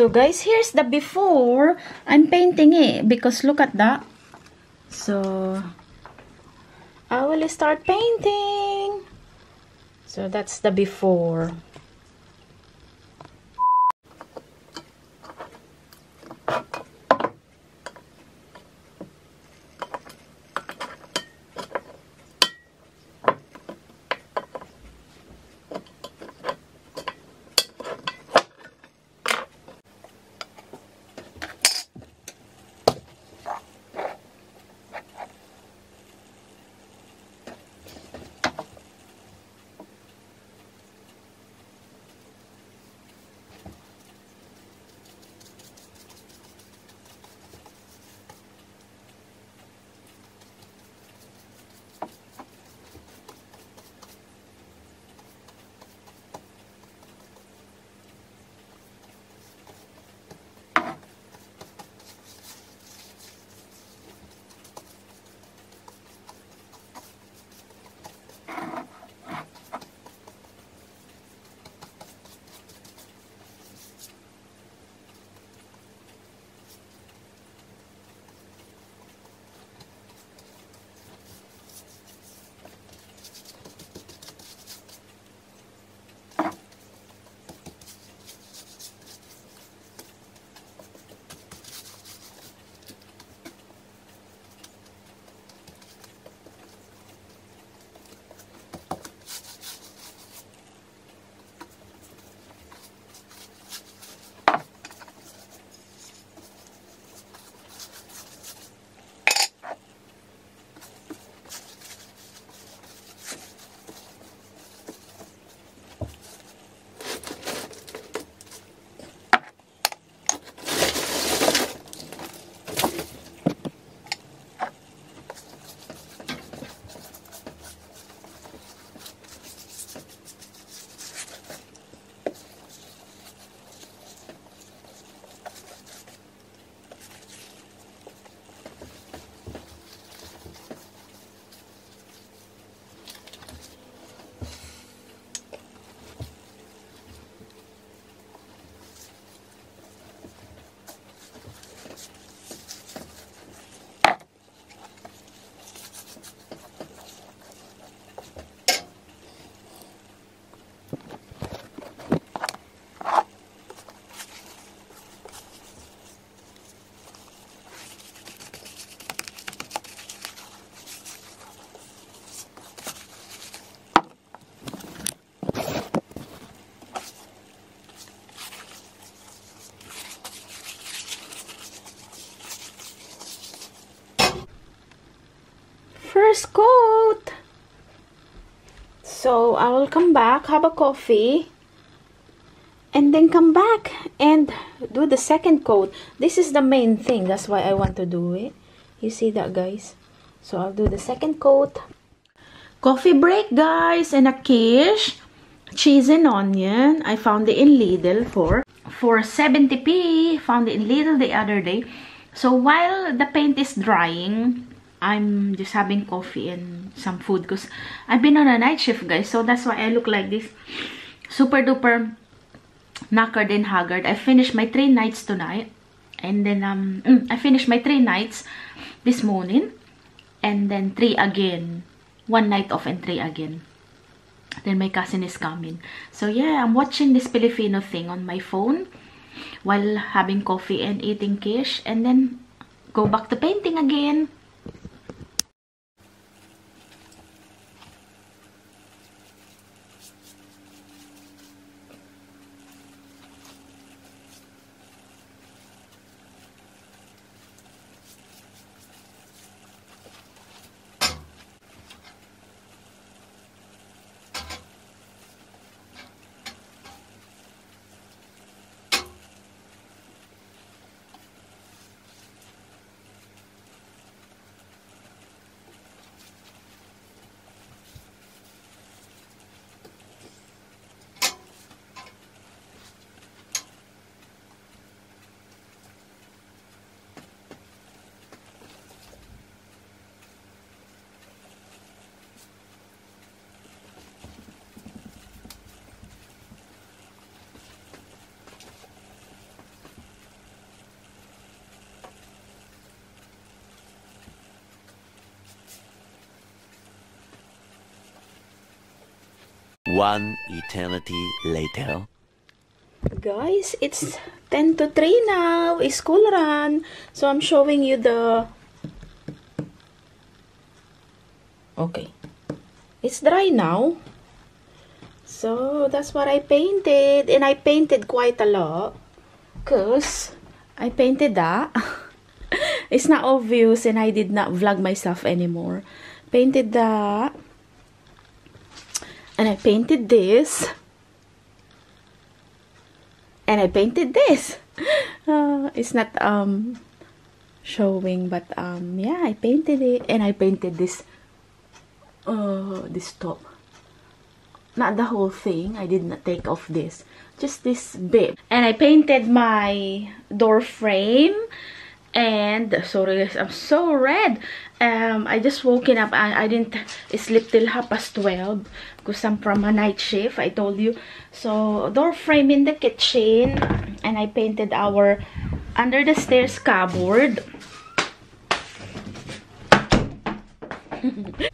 So guys, here's the before. I'm painting it because look at that. So I will start painting. So that's the before. First coat. So I will come back, have a coffee, and then come back and do the second coat. This is the main thing. That's why I want to do it. You see that, guys? So I'll do the second coat. Coffee break, guys, and a quiche. Cheese and onion. I found it in Lidl for for 70p. Found it in Lidl the other day. So while the paint is drying, I'm just having coffee and some food because I've been on a night shift guys so that's why I look like this. Super duper knackered and haggard. I finished my three nights tonight and then um mm, I finished my three nights this morning and then three again. One night off and three again. Then my cousin is coming. So yeah I'm watching this Filipino thing on my phone while having coffee and eating quiche and then go back to painting again One eternity later. Guys, it's 10 to 3 now. It's school run. So I'm showing you the... Okay. It's dry now. So that's what I painted. And I painted quite a lot. Because I painted that. it's not obvious and I did not vlog myself anymore. Painted that. And I painted this and I painted this. Uh, it's not um showing, but um yeah, I painted it and I painted this uh this top. Not the whole thing. I did not take off this. Just this bit. And I painted my door frame and sorry guys i'm so red. Um i just woken up and i didn't sleep till half past 12 because i'm from a night shift i told you. So door frame in the kitchen. And i painted our under the stairs cupboard.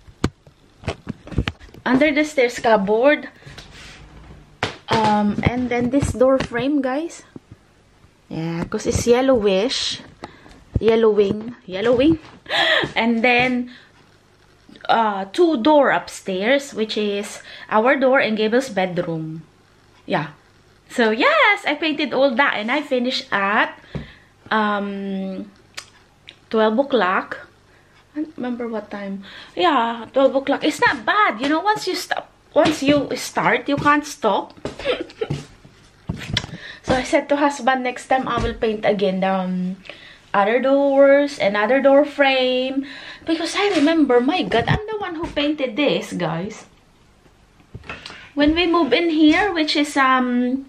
Under the stairs cupboard. Um and then this door frame guys. Yeah because it's yellowish yellowing yellowing and then uh two door upstairs which is our door and Gable's bedroom. Yeah. So yes I painted all that and I finished at um 12 o'clock. I don't remember what time. Yeah 12 o'clock. It's not bad you know once you stop once you start you can't stop. So I said to husband next time I will paint again the um, other doors, another door frame. Because I remember, my God, I'm the one who painted this, guys. When we move in here, which is, um,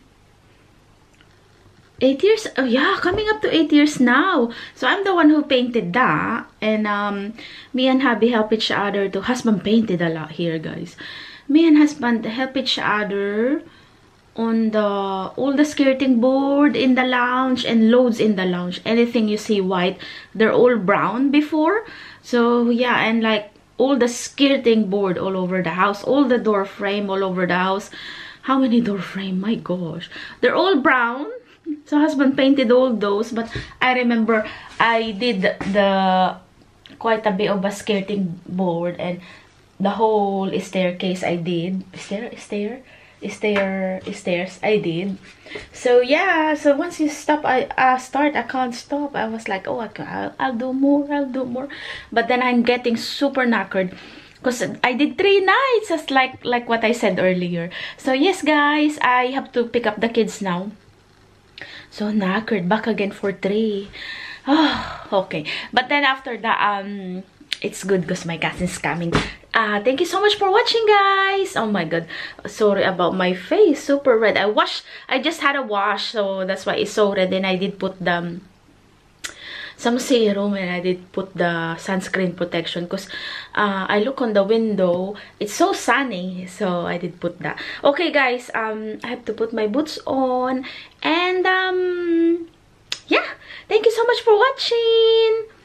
eight years, oh yeah, coming up to eight years now. So I'm the one who painted that. And, um, me and hubby help each other to, husband painted a lot here, guys. Me and husband help each other on the all the skirting board in the lounge and loads in the lounge. Anything you see white they're all brown before. So yeah and like all the skirting board all over the house all the door frame all over the house. How many door frame? My gosh. They're all brown. So husband painted all those but i remember i did the quite a bit of a skirting board and the whole staircase i did. Stair stair stair stairs i did. So yeah so once you stop i uh, start i can't stop. I was like oh I'll, I'll do more i'll do more. But then i'm getting super knackered because i did three nights just like like what i said earlier. So yes guys i have to pick up the kids now. So knackered back again for three. Oh okay. But then after that um it's good because my cousin's coming uh thank you so much for watching guys. Oh my god. Sorry about my face. Super red. I washed i just had a wash so that's why it's so red. Then i did put the some serum and I did put the sunscreen protection because uh, I look on the window it's so sunny so I did put that. Okay guys um I have to put my boots on and um yeah. Thank you so much for watching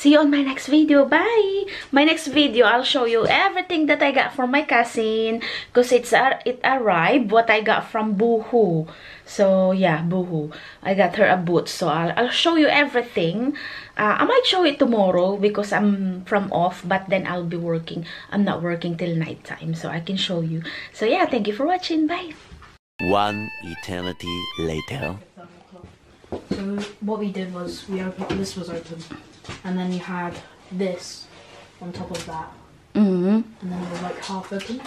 See you on my next video. Bye! My next video, I'll show you everything that I got from my cousin. Because it's uh, it arrived, what I got from Boohoo. So, yeah, Boohoo. I got her a boot. So, I'll, I'll show you everything. Uh, I might show it tomorrow because I'm from off. But then I'll be working. I'm not working till nighttime. So, I can show you. So, yeah, thank you for watching. Bye! One eternity later. So what we did was we opened this was open, and then you had this on top of that, Mm-hmm. and then it was like half open.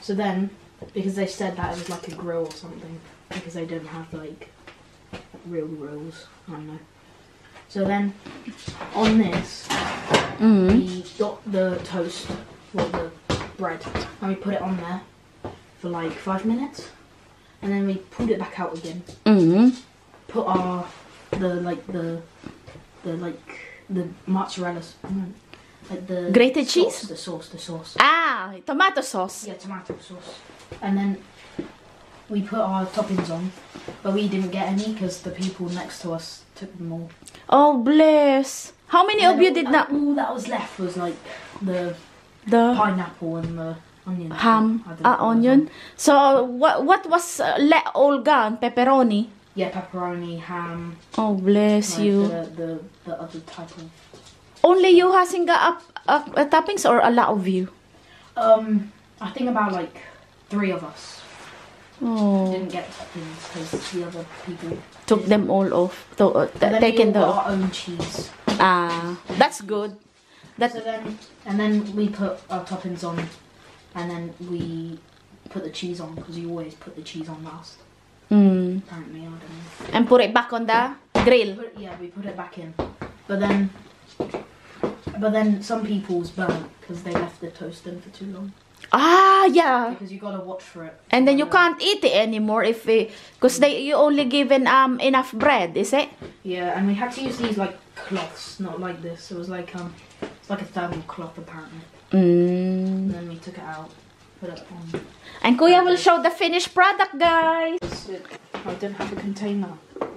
So then, because they said that it was like a grill or something, because they didn't have like real grills, I don't know. So then, on this, Mm-hmm. we got the toast, or the bread, and we put it on there for like five minutes, and then we pulled it back out again. Mm-hmm. put our the like the the like the mozzarella like the Grated sauce, cheese? the sauce the sauce Ah, tomato sauce. yeah tomato sauce and then we put our toppings on but we didn't get any because the people next to us took them all Oh, bless. How many of you all- did not... all that was left was like the The... pineapple and the onion. ham, ah, onion. So what what was uh, le all gone? Pepperoni. Yeah, pepperoni, ham. Oh bless Like you. The, the the other type of. Only you hasn't got up, up uh, toppings or a lot of you. Um, I think about like three of us Oh, didn't get toppings because the other people took them all off. To, uh, then taken we the got our own cheese. ah. That's good. That So then, and then we put our toppings on, and then we put the cheese on because you always put the cheese on last. Mm, Apparently, I don't know. and put it back on the grill. Put, yeah, we put it back in, but then, but then some people's burnt because they left the toast in for too long. Ah, yeah. Because you gotta watch for it. And then you can't eat it anymore if it because they you only given um enough bread, is it? Yeah, and we had to use these like cloths, not like this. It was like um, it's like a thermal cloth apparently. And Mm. then we took it out, put it on. And Kuya will show the finished product, guys. I didn't have a container.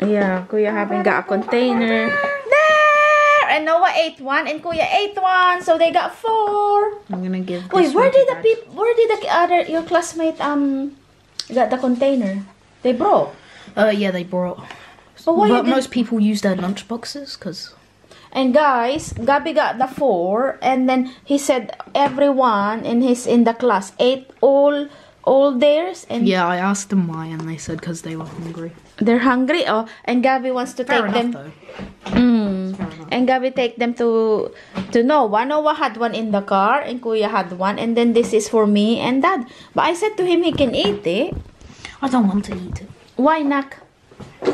Yeah, Kuya haven't got a container. There! And Noah ate one, and Kuya ate one, so they got four. I'm gonna give. Wait, where did the Dad. peop- Where did the other your classmate um got the container? They brought. Uh, yeah, they brought. But why but most people use their lunch boxes because. And guys, Gabi got the four, and then he said everyone in his in the class ate all all theirs, and Yeah, I asked them why, and they said because they were hungry. they're hungry. Oh, and gabby wants to Fair take enough, them. though. Mm. And gabby take them to to Noah. Noah had one in the car, and Kuya had one, and then this is for me and Dad. But I said to him he can eat it. I don't want to eat it Why not?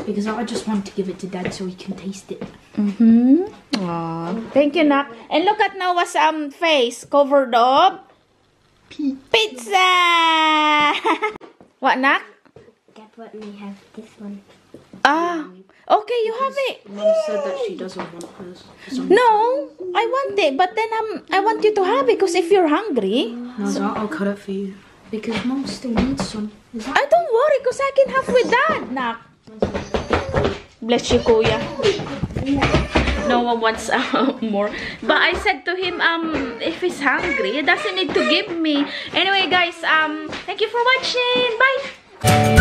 because I just want to give it to Dad so he can taste it. Mm-hmm. Aw, thank you, Nak. And look at Noah's um face covered up pizza. what, Nak? Dad let me have this one. Ah, okay, you have it. Mum said that she doesn't want some- No, I want it, but then um, I want you to have it because if you're hungry, No, so I'll cut it for you because mom still needs some. I don't worry because I can have with Dad, Nak. Bless you, Kuya. No one wants uh, more. But I said to him, um, if he's hungry, he doesn't need to give me. Anyway, guys, um, thank you for watching. Bye.